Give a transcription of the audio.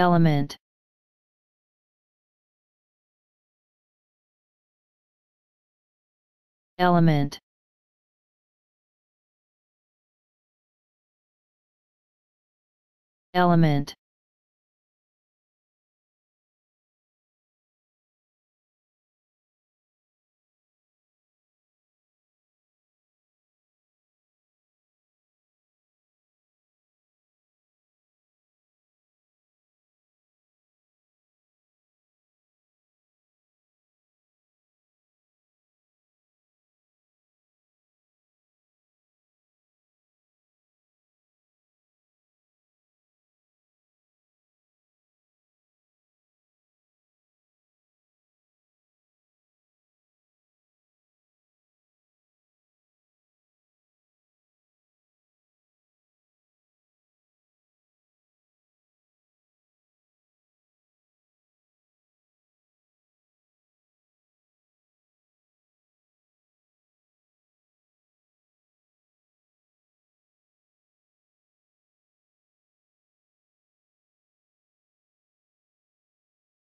element. Element. Element.